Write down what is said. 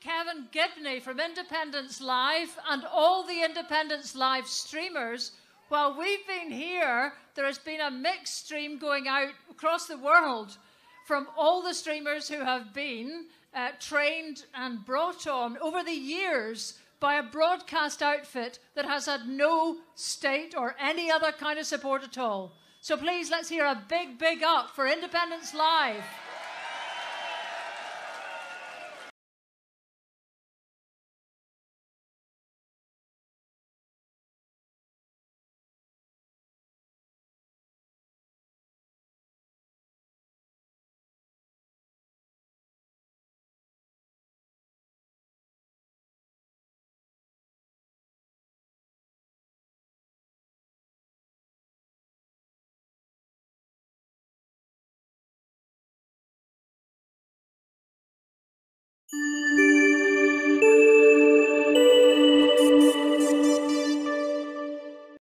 Kevin Gibney from Independence Live and all the Independence Live streamers. While we've been here, there has been a mixed stream going out across the world from all the streamers who have been uh, trained and brought on over the years by a broadcast outfit that has had no state or any other kind of support at all. So please let's hear a big, big up for Independence Live.